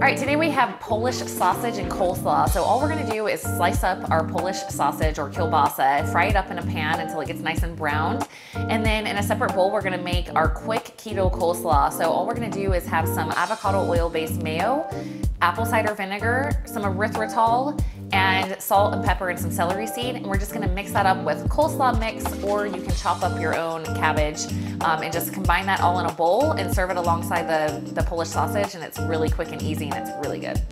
right, today we have Polish sausage and coleslaw. So all we're gonna do is slice up our Polish sausage or kielbasa, fry it up in a pan until it gets nice and browned. And then in a separate bowl, we're gonna make our quick keto coleslaw. So all we're gonna do is have some avocado oil-based mayo, apple cider vinegar, some erythritol, and salt and pepper and some celery seed. And we're just gonna mix that up with coleslaw mix, or you can chop up your own cabbage um, and just combine that all in a bowl and serve it alongside the, the Polish sausage. And it's really quick and easy and it's really good.